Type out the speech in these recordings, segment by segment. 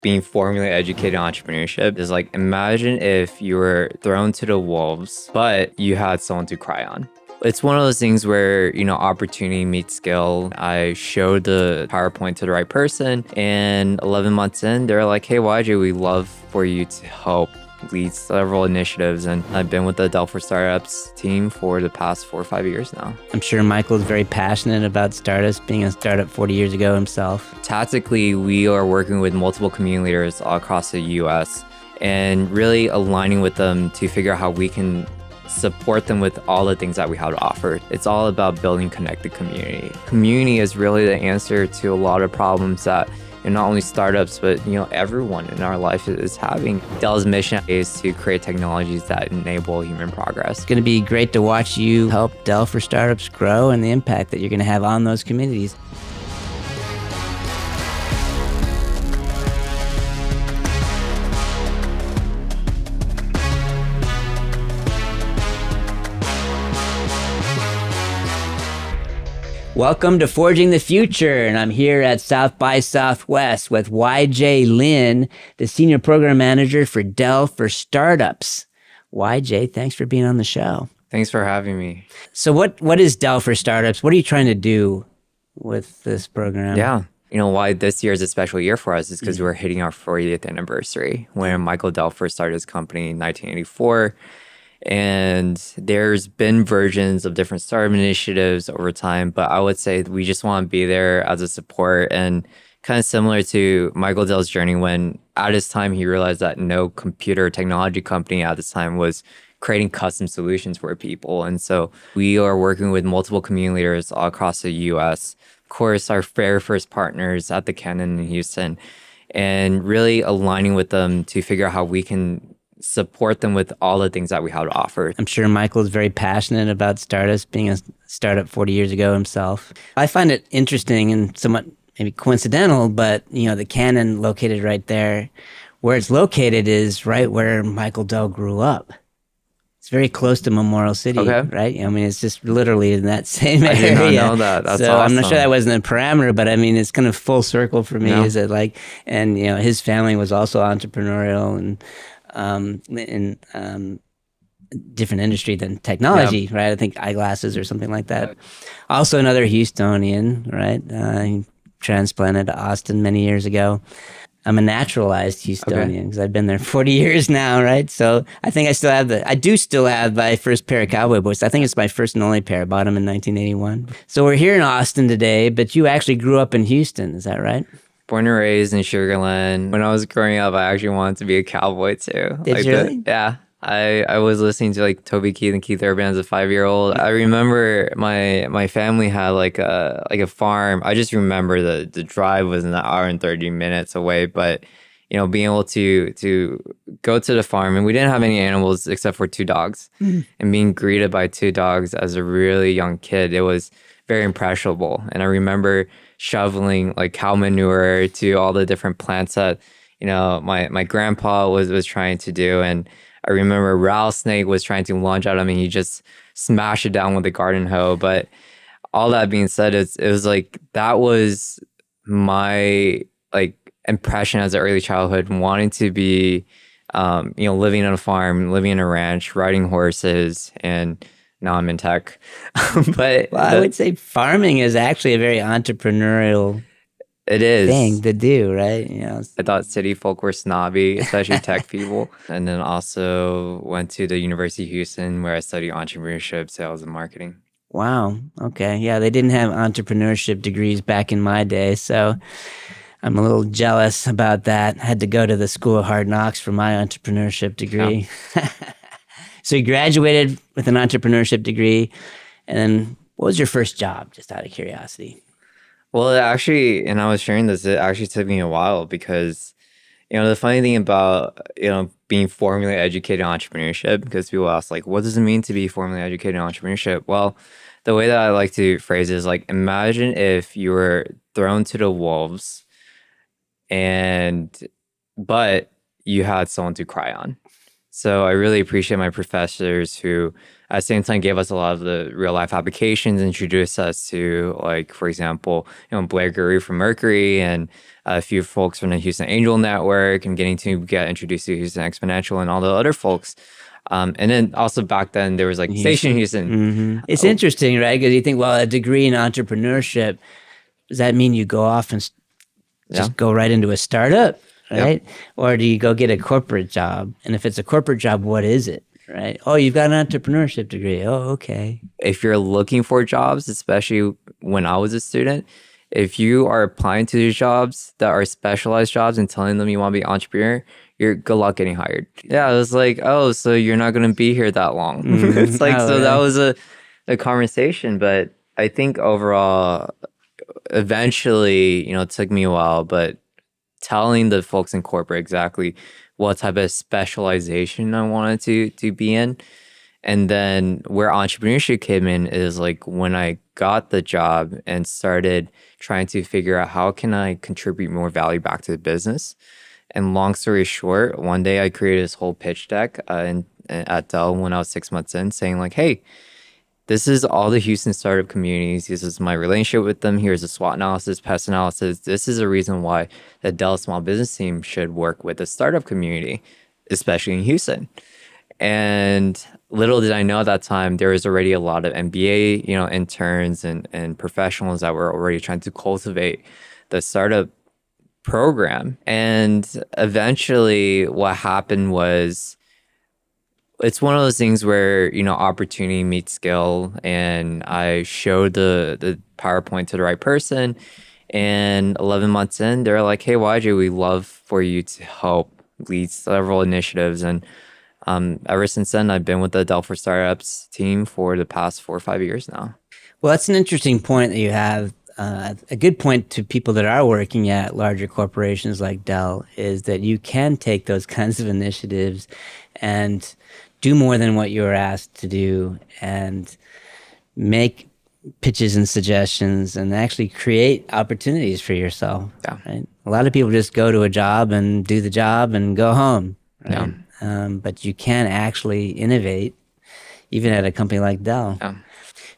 being formally educated in entrepreneurship is like imagine if you were thrown to the wolves, but you had someone to cry on. It's one of those things where, you know, opportunity meets skill. I showed the PowerPoint to the right person, and 11 months in, they're like, hey, YJ, we love for you to help lead several initiatives. And I've been with the Dell for Startups team for the past four or five years now. I'm sure Michael is very passionate about startups, being a startup 40 years ago himself. Tactically, we are working with multiple community leaders all across the US and really aligning with them to figure out how we can support them with all the things that we have to offer. It's all about building connected community. Community is really the answer to a lot of problems that and not only startups, but you know everyone in our life is having. Dell's mission is to create technologies that enable human progress. It's going to be great to watch you help Dell for Startups grow and the impact that you're going to have on those communities. Welcome to Forging the Future, and I'm here at South by Southwest with YJ Lin, the Senior Program Manager for Dell for Startups. YJ, thanks for being on the show. Thanks for having me. So, what what is Dell for Startups? What are you trying to do with this program? Yeah. You know why this year is a special year for us is because mm-hmm. we're hitting our 40th anniversary when Michael Dell first started his company in 1984 and there's been versions of different startup initiatives over time, but I would say we just want to be there as a support and kind of similar to Michael Dell's journey when at his time he realized that no computer technology company at this time was creating custom solutions for people. And so we are working with multiple community leaders all across the US. Of course, our very first partners at the Cannon in Houston and really aligning with them to figure out how we can support them with all the things that we have to offer. I'm sure Michael is very passionate about startups, being a startup 40 years ago himself. I find it interesting and somewhat maybe coincidental, but you know, the Cannon located right there, where it's located is right where Michael Dell grew up. It's very close to Memorial City, okay. right? I mean, it's just literally in that same I area. I did not know that. That's so awesome. I'm not sure that wasn't a parameter, but I mean, it's kind of full circle for me. Yeah. Is it like, and you know, his family was also entrepreneurial, and um, in um, different industry than technology, yeah. right? I think eyeglasses or something like that. Right. Also, another Houstonian, right? Uh, he transplanted to Austin many years ago. I'm a naturalized Houstonian because okay. I've been there 40 years now, right? So I think I still have the, I do still have my first pair of cowboy boots. I think it's my first and only pair. I bought them in 1981. So we're here in Austin today, but you actually grew up in Houston, is that right? Born and raised in Sugar Land. When I was growing up, I actually wanted to be a cowboy too. Did like you really? The, yeah. I, I was listening to like Toby Keith and Keith Urban as a five year old. I remember my my family had like a like a farm. I just remember the the drive was an hour and thirty minutes away, but you know being able to to go to the farm and we didn't have any animals except for two dogs, mm. and being greeted by two dogs as a really young kid, it was very impressionable. And I remember shoveling like cow manure to all the different plants that you know my my grandpa was was trying to do. And I remember rattlesnake was trying to lunge at him and he just smashed it down with a garden hoe. But all that being said it's, it was like that was my like impression as an early childhood wanting to be um, you know living on a farm living in a ranch riding horses and now I'm in tech. but well, I would say farming is actually a very entrepreneurial it is thing to do, right? You know, I thought city folk were snobby, especially tech people. And then also went to the University of Houston where I studied entrepreneurship, sales, and marketing. Wow. Okay. Yeah, they didn't have entrepreneurship degrees back in my day, so I'm a little jealous about that. I had to go to the School of Hard Knocks for my entrepreneurship degree. So you graduated with an entrepreneurship degree, and then what was your first job? Just out of curiosity. Well, actually, and I was sharing this. It actually took me a while because, you know, the funny thing about you know being formally educated in entrepreneurship, because people ask like, what does it mean to be formally educated in entrepreneurship? Well, the way that I like to phrase it is like, imagine if you were thrown to the wolves, and but you had someone to cry on. So I really appreciate my professors who at the same time gave us a lot of the real life applications, introduced us to like, for example, you know, Blair Garrou from Mercury and a few folks from the Houston Angel Network and getting to get introduced to Houston Exponential and all the other folks. Um, and then also back then there was like Houston. Station Houston. Mm-hmm. It's oh. interesting, right? Because you think, well, a degree in entrepreneurship, does that mean you go off and just yeah. go right into a startup, right? Yep. Or do you go get a corporate job? And if it's a corporate job, what is it? Right. Oh, you've got an entrepreneurship degree. Oh, okay. If you're looking for jobs, especially when I was a student, if you are applying to these jobs that are specialized jobs and telling them you want to be an entrepreneur, you're good luck getting hired. Yeah, I was like, oh, so you're not going to be here that long. Mm-hmm. it's like, oh, so yeah. that was a, a conversation. But I think overall, eventually, you know, it took me a while, but telling the folks in corporate exactly what type of specialization I wanted to to be in. And then where entrepreneurship came in is like when I got the job and started trying to figure out how can I contribute more value back to the business. And long story short, one day I created this whole pitch deck uh, in, at Dell when I was six months in, saying like, "Hey, this is all the Houston startup communities. This is my relationship with them. Here's a SWOT analysis, pest analysis. This is a reason why the Dell small business team should work with the startup community, especially in Houston." And little did I know at that time there was already a lot of MBA, you know, interns and and professionals that were already trying to cultivate the startup program. And eventually what happened was it's one of those things where, you know, opportunity meets skill and I showed the the PowerPoint to the right person and 11 months in they're like, "Hey, YJ, we love for you to help lead several initiatives and um, ever since then, I've been with the Dell for Startups team for the past four or five years now. Well, that's an interesting point that you have. Uh, a good point to people that are working at larger corporations like Dell is that you can take those kinds of initiatives and do more than what you were asked to do and make pitches and suggestions and actually create opportunities for yourself. Yeah. Right? A lot of people just go to a job and do the job and go home. Right? Yeah um, but you can actually innovate even at a company like Dell. Yeah.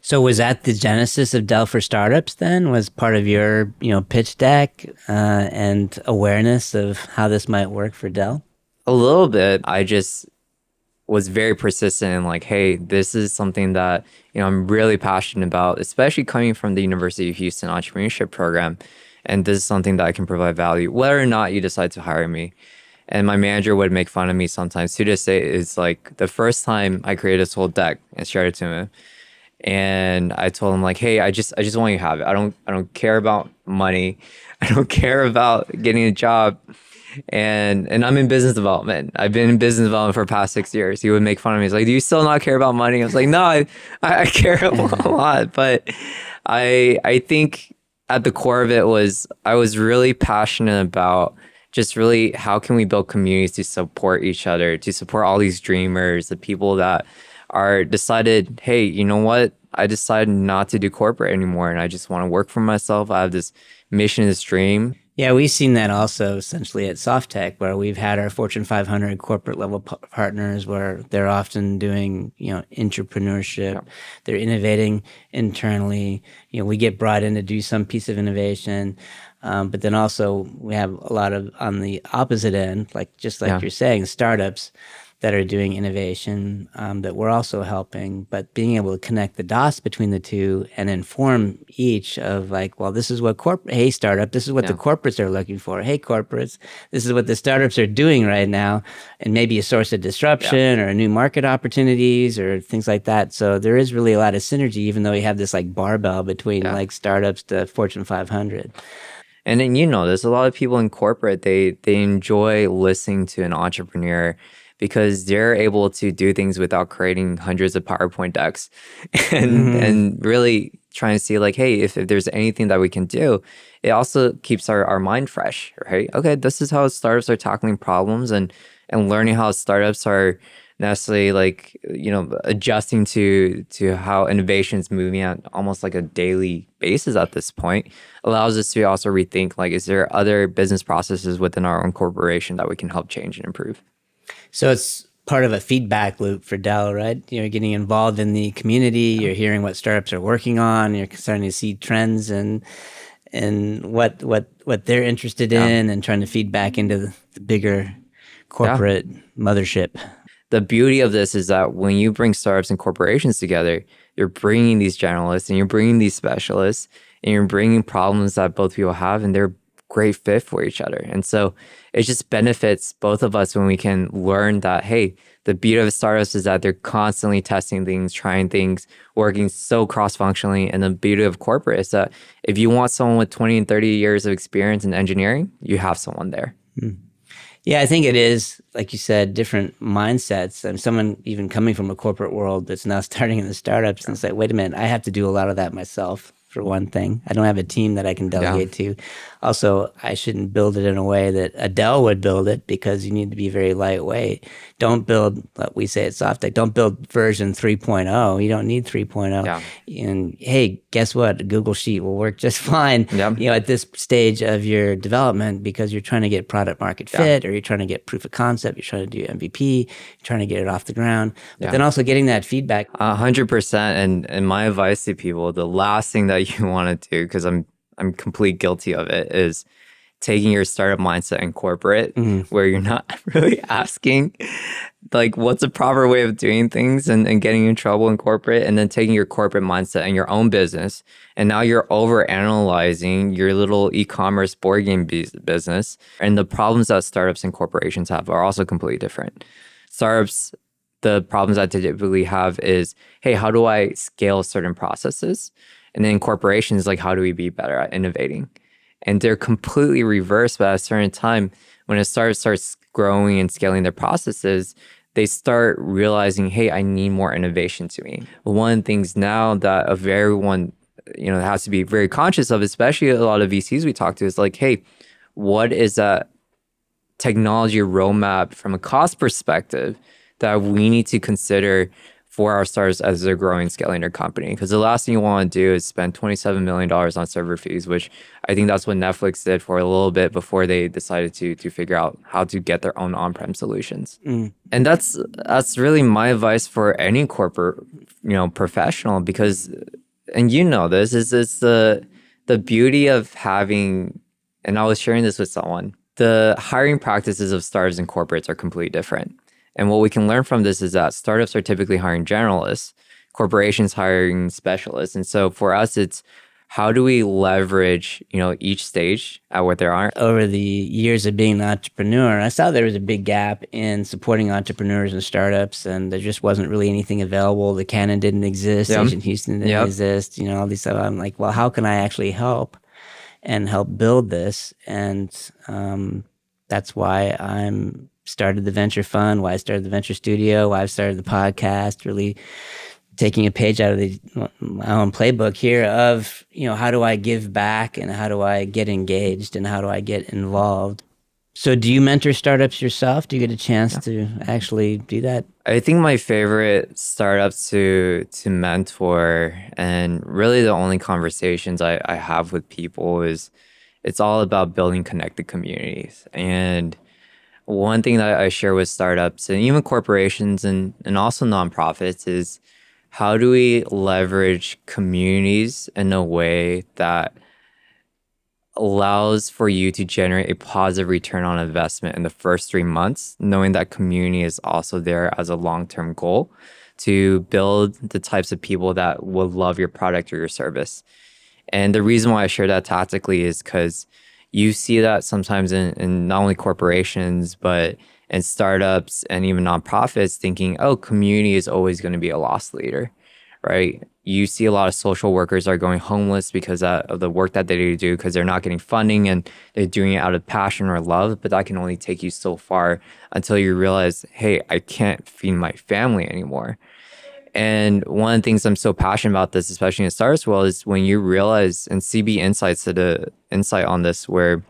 So was that the genesis of Dell for Startups then? Was part of your you know pitch deck uh, and awareness of how this might work for Dell? A little bit. I just was very persistent and like, hey, this is something that you know I'm really passionate about, especially coming from the University of Houston entrepreneurship program, and this is something that I can provide value, whether or not you decide to hire me. And my manager would make fun of me sometimes. To this day, It's like the first time I created this whole deck and shared it to him. And I told him like, hey, I just I just want you to have it. I don't I don't care about money. I don't care about getting a job. And and I'm in business development. I've been in business development for past six years. He would make fun of me. He's like, Do you still not care about money? I was like, No, I I care a lot. But I I think at the core of it was I was really passionate about just really how can we build communities to support each other, to support all these dreamers, the people that are decided, hey, you know what? I decided not to do corporate anymore and I just want to work for myself. I have this mission, this dream. Yeah, we've seen that also essentially at Softeq, where we've had our Fortune 500 corporate level p- partners where they're often doing, you know, entrepreneurship. Yeah. They're innovating internally. You know, we get brought in to do some piece of innovation. Um, but then also we have a lot of on the opposite end, like just like yeah. you're saying, startups that are doing innovation um, that we're also helping, but being able to connect the dots between the two and inform each of like, well, this is what corporate, hey, startup, this is what yeah. the corporates are looking for. Hey, corporates, this is what the startups are doing right now, and maybe a source of disruption yeah. or new market opportunities or things like that. So there is really a lot of synergy, even though we have this like barbell between yeah. like startups to Fortune 500. And then you know, there's a lot of people in corporate they they enjoy listening to an entrepreneur because they're able to do things without creating hundreds of PowerPoint decks and mm-hmm. and really trying to see like, hey, if, if there's anything that we can do, it also keeps our, our mind fresh, right? Okay, this is how startups are tackling problems and and learning how startups are necessarily like you know adjusting to to how innovation is moving at almost like a daily basis at this point allows us to also rethink like is there other business processes within our own corporation that we can help change and improve so it's part of a feedback loop for Dell, right? You're getting involved in the community, you're hearing what startups are working on, you're starting to see trends and and what what what they're interested yeah. in and trying to feed back into the, the bigger corporate yeah. mothership. The beauty of this is that when you bring startups and corporations together, you're bringing these generalists and you're bringing these specialists and you're bringing problems that both people have and they're great fit for each other. And so it just benefits both of us when we can learn that, hey, the beauty of startups is that they're constantly testing things, trying things, working so cross functionally. And the beauty of corporate is that if you want someone with 20 and 30 years of experience in engineering, you have someone there. Mm. Yeah, I think it is, like you said, different mindsets. And someone even coming from a corporate world that's now starting in the startups and say, wait a minute, I have to do a lot of that myself for one thing. I don't have a team that I can delegate yeah. to. Also, I shouldn't build it in a way that a Dell would build it because you need to be very lightweight. Don't build, what we say at Softeq, don't build version 3.0. You don't need 3.0. Yeah. And hey, guess what? A Google Sheet will work just fine, yeah. you know, at this stage of your development because you're trying to get product market fit or you're trying to get proof of concept, you're trying to do MVP, you're trying to get it off the ground. But then also getting that feedback. A hundred percent. And and my advice to people, the last thing that you want to do, because I'm I'm complete guilty of it is taking your startup mindset in corporate mm-hmm. where you're not really asking like what's a proper way of doing things and, and getting in trouble in corporate and then taking your corporate mindset in your own business and now you're over analyzing your little e-commerce board game business and the problems that startups and corporations have are also completely different startups the problems that they typically have is hey how do i scale certain processes and then corporations, like, how do we be better at innovating? And they're completely reversed. But at a certain time, when a startup starts growing and scaling their processes, they start realizing, hey, I need more innovation to me. One of the things now that everyone, you know, has to be very conscious of, especially a lot of VCs we talk to, is like, hey, what is that technology roadmap from a cost perspective that we need to consider for our stars as they're growing, scaling their company. Because the last thing you want to do is spend $27 million on server fees, which I think that's what Netflix did for a little bit before they decided to to figure out how to get their own on-prem solutions. Mm. And that's that's really my advice for any corporate, you know, professional because and you know this is it's the the beauty of having and I was sharing this with someone. The hiring practices of stars and corporates are completely different. And what we can learn from this is that startups are typically hiring generalists, corporations hiring specialists. And so for us, it's how do we leverage, you know, each stage at what there are? Over the years of being an entrepreneur, I saw there was a big gap in supporting entrepreneurs and startups, and there just wasn't really anything available. The Cannon didn't exist, yep. Station Houston didn't yep. exist, you know, all these stuff. I'm like, well, how can I actually help and help build this? And um, that's why I'm started the venture fund, why I started the venture studio, why I've started the podcast, really taking a page out of the, my own playbook here of, you know, how do I give back and how do I get engaged and how do I get involved? So do you mentor startups yourself? Do you get a chance yeah. to actually do that? I think my favorite startups to to mentor and really the only conversations I, I have with people is it's all about building connected communities. And one thing that I share with startups and even corporations and, and also nonprofits is how do we leverage communities in a way that allows for you to generate a positive return on investment in the first three months, knowing that community is also there as a long term goal to build the types of people that will love your product or your service. And the reason why I share that tactically is because you see that sometimes in, in not only corporations, but in startups and even nonprofits thinking, oh, community is always going to be a loss leader, right? You see a lot of social workers are going homeless because of the work that they do because they're not getting funding and they're doing it out of passion or love, but that can only take you so far until you realize, hey, I can't feed my family anymore. And one of the things I'm so passionate about this, especially in startups world, is when you realize, and CB Insights did a insight on this where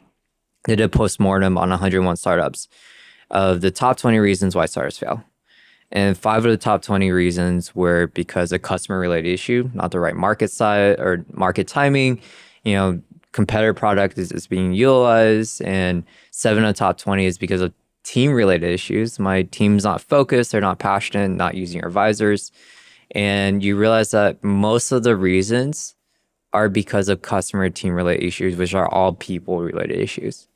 they did a postmortem on 101 startups of the top 20 reasons why startups fail. And five of the top 20 reasons were because a customer related issue, not the right market size or market timing, you know, competitor product is, is being utilized. And seven of the top 20 is because of team related issues. My team's not focused, they're not passionate, not using your advisors. And you realize that most of the reasons are because of customer team related issues, which are all people related issues.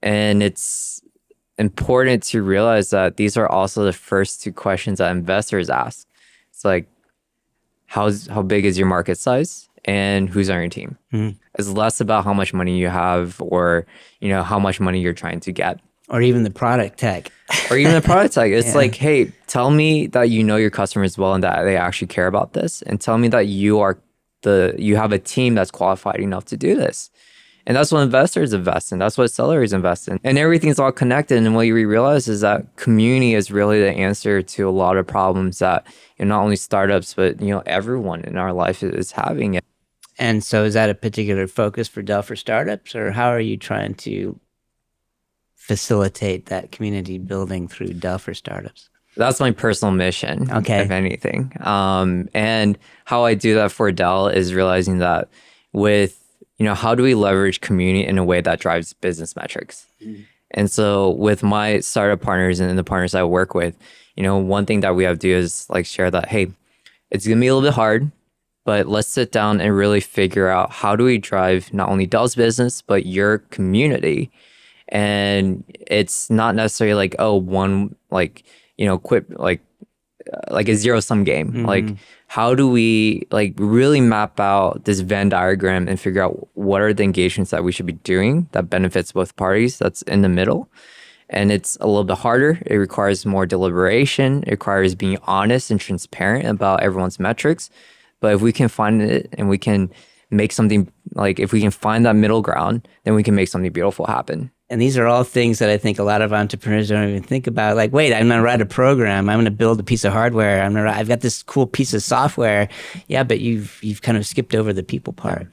And it's important to realize that these are also the first two questions that investors ask. It's like, how's how big is your market size and who's on your team? Mm. It's less about how much money you have or you know how much money you're trying to get. Or even the product tech. or even the product tech. It's yeah. like, hey, tell me that you know your customers well and that they actually care about this, and tell me that you are the you have a team that's qualified enough to do this. And that's what investors invest in. That's what sellers invest in. And everything's all connected. And what you realize is that community is really the answer to a lot of problems that you know, not only startups, but you know, everyone in our life is having it. And so is that a particular focus for Dell for startups or how are you trying to facilitate that community building through Dell for startups? That's my personal mission, okay. if anything. Um, and how I do that for Dell is realizing that with you know, how do we leverage community in a way that drives business metrics? Mm. And so with my startup partners and the partners I work with, you know, one thing that we have to do is like share that, hey, it's gonna be a little bit hard, but let's sit down and really figure out how do we drive not only Dell's business, but your community. And it's not necessarily like, oh, one like, you know, quit like uh, like a zero sum game. Mm-hmm. Like how do we like really map out this Venn diagram and figure out what are the engagements that we should be doing that benefits both parties that's in the middle? And it's a little bit harder. It requires more deliberation. It requires being honest and transparent about everyone's metrics. But if we can find it and we can make something like if we can find that middle ground, then we can make something beautiful happen. And these are all things that I think a lot of entrepreneurs don't even think about. Like, wait, I'm going to write a program. I'm going to build a piece of hardware. I'm going to. I've got this cool piece of software. Yeah, but you've you've kind of skipped over the people part.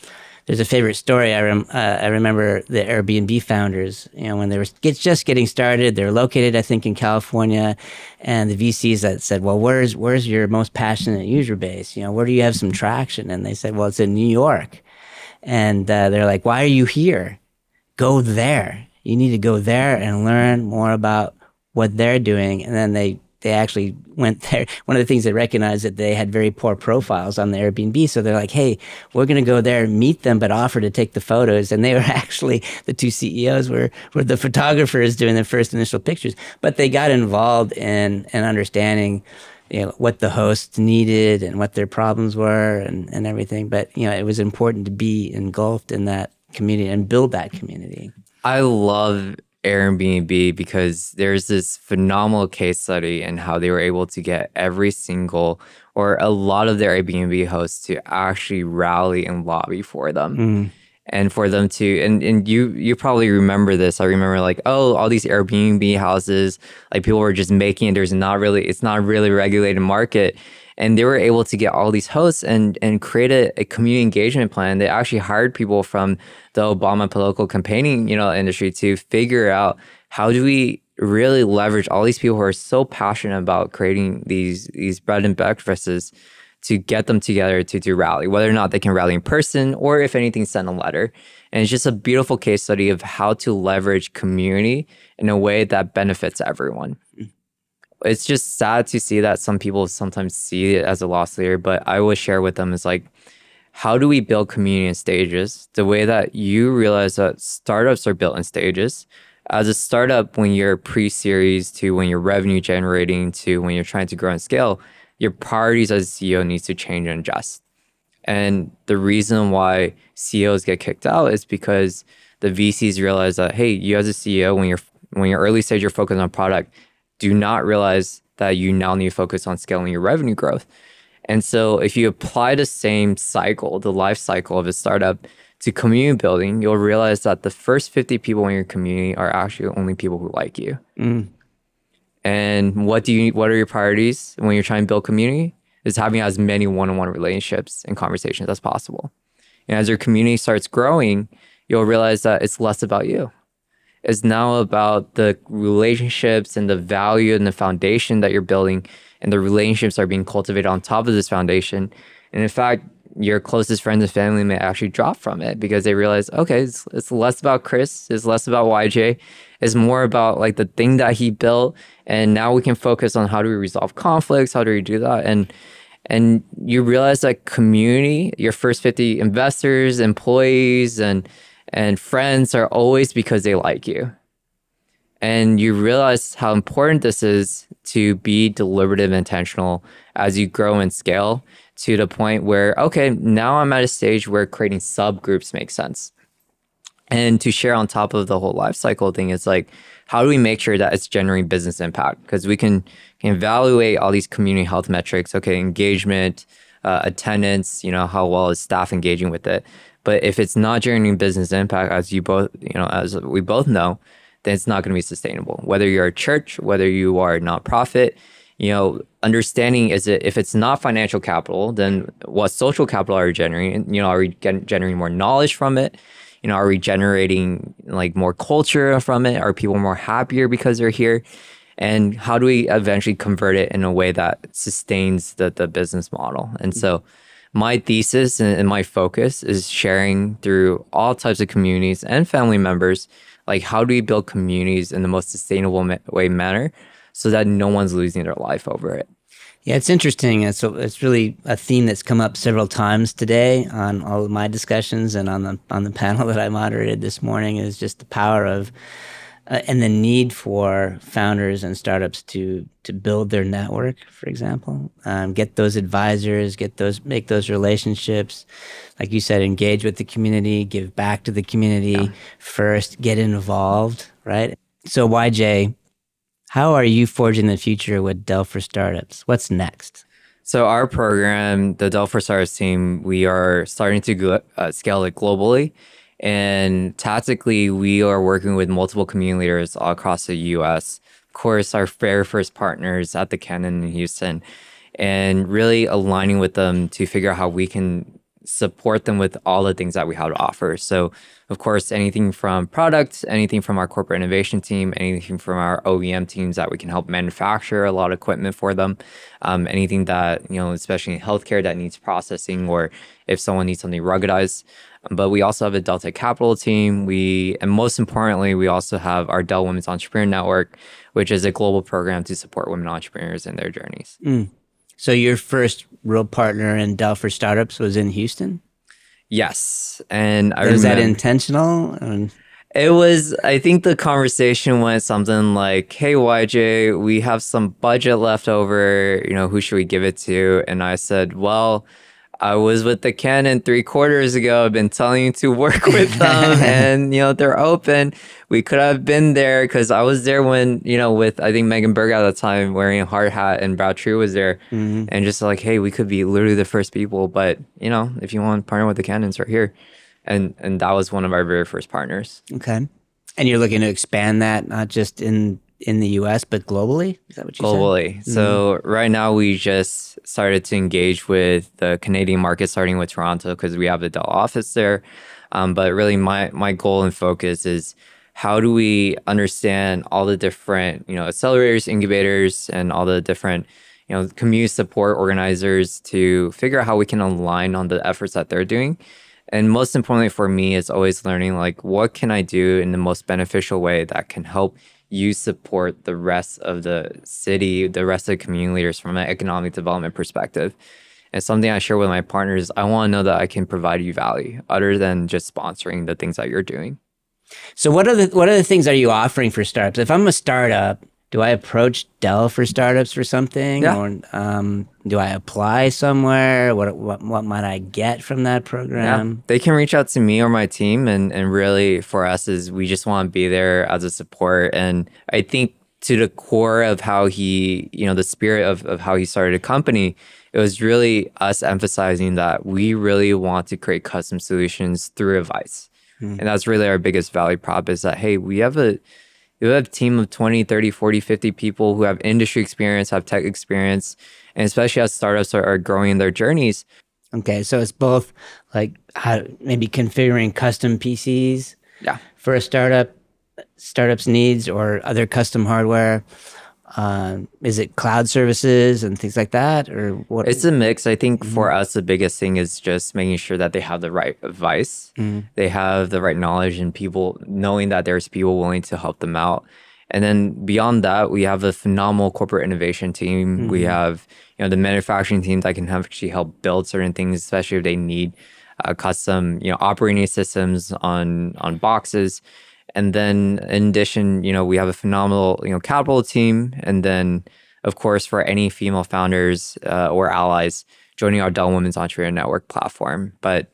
There's a favorite story. I rem, uh, I remember the Airbnb founders. You know, when they were just getting started, they're located, I think, in California, and the VCs that said, "Well, where's where's your most passionate user base? You know, where do you have some traction?" And they said, "Well, it's in New York." And uh, they're like, "Why are you here? Go there." you need to go there and learn more about what they're doing. And then they, they actually went there. One of the things they recognized that they had very poor profiles on the Airbnb. So they're like, hey, we're going to go there and meet them, but offer to take the photos. And they were actually, the two CEOs were, were the photographers doing the first initial pictures. But they got involved in, in understanding you know, what the hosts needed and what their problems were and, and everything. But, you know, it was important to be engulfed in that community and build that community. I love Airbnb because there's this phenomenal case study and how they were able to get every single or a lot of their Airbnb hosts to actually rally and lobby for them. Mm. And for them to and, and you you probably remember this. I remember like, oh, all these Airbnb houses, like people were just making it. There's not really it's not really regulated market and they were able to get all these hosts and and create a, a, community engagement plan. They actually hired people from the Obama political campaigning, you know, industry to figure out how do we really leverage all these people who are so passionate about creating these these bread and breakfasts to get them together to do rally, whether or not they can rally in person or if anything, send a letter. And it's just a beautiful case study of how to leverage community in a way that benefits everyone it's just sad to see that some people sometimes see it as a loss leader, but I will share with them is like, how do we build community in stages? The way that you realize that startups are built in stages. As a startup, when you're pre-series to when you're revenue generating to when you're trying to grow and scale, your priorities as a CEO needs to change and adjust. And the reason why CEOs get kicked out is because the VCs realize that hey, you as a CEO, when you're when you're early stage, you're focused on product do not realize that you now need to focus on scaling your revenue growth. And so if you apply the same cycle, the life cycle of a startup to community building, you'll realize that the first 50 people in your community are actually only people who like you. Mm. And what do you what are your priorities when you're trying to build community? Is having as many one-on-one relationships and conversations as possible. And as your community starts growing, you'll realize that it's less about you is now about the relationships and the value and the foundation that you're building and the relationships are being cultivated on top of this foundation. And in fact your closest friends and family may actually drop from it because they realize, okay, it's, it's less about Chris, it's less about YJ, it's more about like the thing that he built, and now we can focus on how do we resolve conflicts, how do we do that, and and you realize that community, your first fifty investors, employees, and and friends are always because they like you. And you realize how important this is to be deliberative, and intentional as you grow and scale to the point where, okay, now I'm at a stage where creating subgroups makes sense. And to share on top of the whole life cycle thing is like, how do we make sure that it's generating business impact? Because we can, can, evaluate all these community health metrics, okay, engagement, uh, attendance, you know, how well is staff engaging with it. But if it's not generating business impact, as you both, you know, as we both know, then it's not going to be sustainable. Whether you're a church, whether you are a nonprofit, you know, understanding is that if it's not financial capital, then what social capital are you generating? You know, are we generating more knowledge from it? You know, are we generating like more culture from it? Are people more happier because they're here? And how do we eventually convert it in a way that sustains the, the business model? And mm-hmm. so my thesis and, my focus is sharing through all types of communities and family members like how do we build communities in the most sustainable way manner so that no one's losing their life over it yeah, it's interesting. It's it's really a theme that's come up several times today on all of my discussions and on the on the panel that I moderated this morning. Is just the power of uh, and the need for founders and startups to to build their network, for example, um, get those advisors, get those make those relationships, like you said, engage with the community, give back to the community yeah. first, get involved, right? So YJ, how are you forging the future with Dell for Startups? What's next? So our program, the Dell for Startups team, we are starting to uh, scale it globally. And tactically, we are working with multiple community leaders all across the US. Of course, our very first partners at the Cannon in Houston, and really aligning with them to figure out how we can support them with all the things that we have to offer. So, of course, anything from products, anything from our corporate innovation team, anything from our OEM teams that we can help manufacture a lot of equipment for them, um, anything that, you know, especially in healthcare that needs processing or if someone needs something ruggedized. But we also have a Delta Capital team. We, and most importantly, we also have our Dell Women's Entrepreneur Network, which is a global program to support women entrepreneurs in their journeys. Mm. So your first real partner in Dell for Startups was in Houston? Yes. And I was that intentional? It was, I think the conversation went something like, Hey, YJ, we have some budget left over. You know, who should we give it to? And I said, Well, I was with the Cannon three quarters ago. I've been telling you to work with them, and you know they're open. We could have been there because I was there when you know with I think Megan Berg at the time wearing a hard hat, and Brad True was there, mm-hmm. and just like, hey, we could be literally the first people. But you know, if you want to partner with the Cannons, right here, and and that was one of our very first partners. Okay, and you're looking to expand that not just in in the US, but globally? Is that what you globally. said? Globally. So mm-hmm. right now we just started to engage with the Canadian market, starting with Toronto because we have the Dell office there. Um, but really, my my goal and focus is how do we understand all the different you know accelerators, incubators, and all the different you know community support organizers to figure out how we can align on the efforts that they're doing and most importantly for me is always learning like what can i do in the most beneficial way that can help you support the rest of the city, the rest of the community leaders from an economic development perspective. And something I share with my partners, I want to know that I can provide you value other than just sponsoring the things that you're doing. So what are the what are the things are you offering for startups? If I'm a startup do I approach Dell for startups for something, yeah. or um, do I apply somewhere? What, what what might I get from that program? Yeah. They can reach out to me or my team, and and really for us is we just want to be there as a support. And I think to the core of how he, you know, the spirit of of how he started a company, it was really us emphasizing that we really want to create custom solutions through advice. Mm. And that's really our biggest value prop is that hey, we have a you have a team of 20 30 40 50 people who have industry experience have tech experience and especially as startups are, are growing in their journeys. Okay so it's both like how maybe configuring custom pcs yeah. for a startup startups needs or other custom hardware uh, is it cloud services and things like that, or what? It's a mix. I think mm-hmm. for us, the biggest thing is just making sure that they have the right advice, mm-hmm. they have the right knowledge, and people knowing that there's people willing to help them out. And then beyond that, we have a phenomenal corporate innovation team. Mm-hmm. We have you know the manufacturing team that can actually help build certain things, especially if they need uh, custom you know operating systems on on boxes. And then in addition, you know, we have a phenomenal, you know, capital team. And then of course, for any female founders uh, or allies joining our Dell Women's Entrepreneur Network platform. But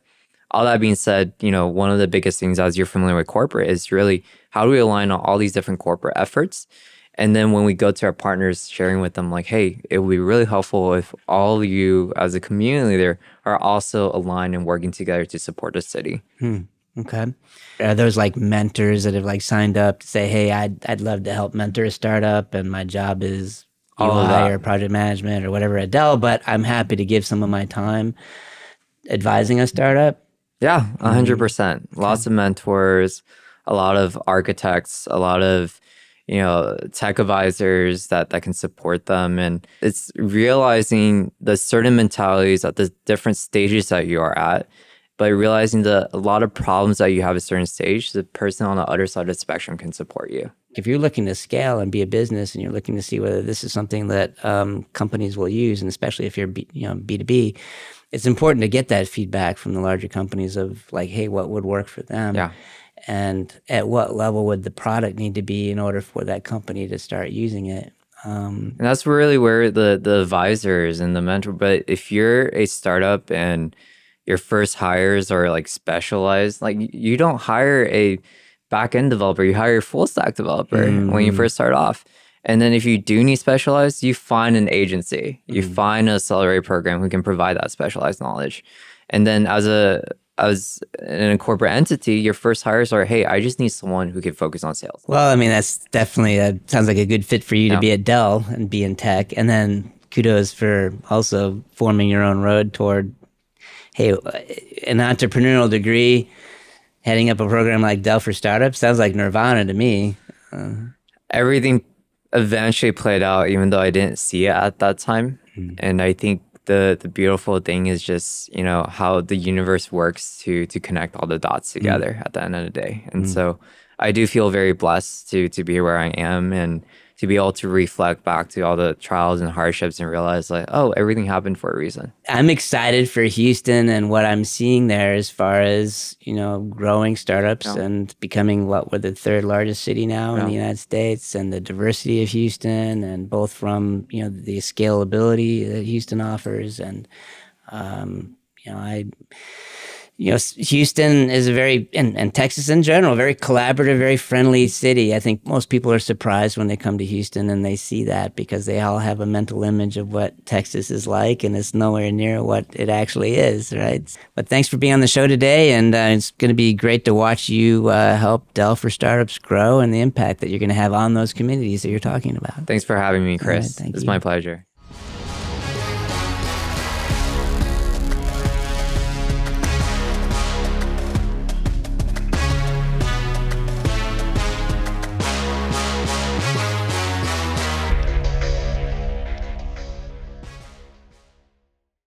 all that being said, you know, one of the biggest things as you're familiar with corporate is really how do we align on all these different corporate efforts? And then when we go to our partners, sharing with them like, hey, it would be really helpful if all of you as a community there are also aligned and working together to support the city. Hmm. Okay. Are those like mentors that have like signed up to say, "Hey, I'd I'd love to help mentor a startup, and my job is UI or project management or whatever at Dell, but I'm happy to give some of my time advising a startup." Yeah, 100 mm-hmm. percent. Lots of mentors, a lot of architects, a lot of you know tech advisors that that can support them and it's realizing the certain mentalities at the different stages that you are at but realizing that a lot of problems that you have at a certain stage, the person on the other side of the spectrum can support you. If you're looking to scale and be a business, and you're looking to see whether this is something that um, companies will use, and especially if you're B, you know B two B, it's important to get that feedback from the larger companies of like, hey, what would work for them? Yeah. And at what level would the product need to be in order for that company to start using it? Um, and that's really where the the advisors and the mentor. But if you're a startup and your first hires are like specialized. Like you don't hire a back end developer, you hire a full stack developer mm. when you first start off. And then if you do need specialized, you find an agency, you mm. find a accelerator program who can provide that specialized knowledge. And then as a as in a corporate entity, your first hires are, hey, I just need someone who can focus on sales. Well, I mean, that's definitely that sounds like a good fit for you yeah. to be at Dell and be in tech. And then kudos for also forming your own road toward hey, an entrepreneurial degree, heading up a program like Dell for Startups sounds like nirvana to me. Uh, Everything eventually played out, even though I didn't see it at that time. Mm-hmm. And I think the the beautiful thing is just you know how the universe works to to connect all the dots mm. together mm-hmm. at the end of the day. And mm-hmm. so I do feel very blessed to to be where I am and to be able to reflect back to all the trials and hardships and realize like oh everything happened for a reason i'm excited for houston and what i'm seeing there as far as you know growing startups yeah. and becoming what we're the third largest city now yeah. in the united states and the diversity of houston and both from you know the scalability that houston offers and um, you know i you know, Houston is a very, and, and Texas in general, very collaborative, very friendly city. I think most people are surprised when they come to Houston and they see that because they all have a mental image of what Texas is like, and it's nowhere near what it actually is, right? But thanks for being on the show today, and uh, it's going to be great to watch you uh, help Dell for Startups grow and the impact that you're going to have on those communities that you're talking about. Thanks for having me, Chris. Right, it's you. my pleasure.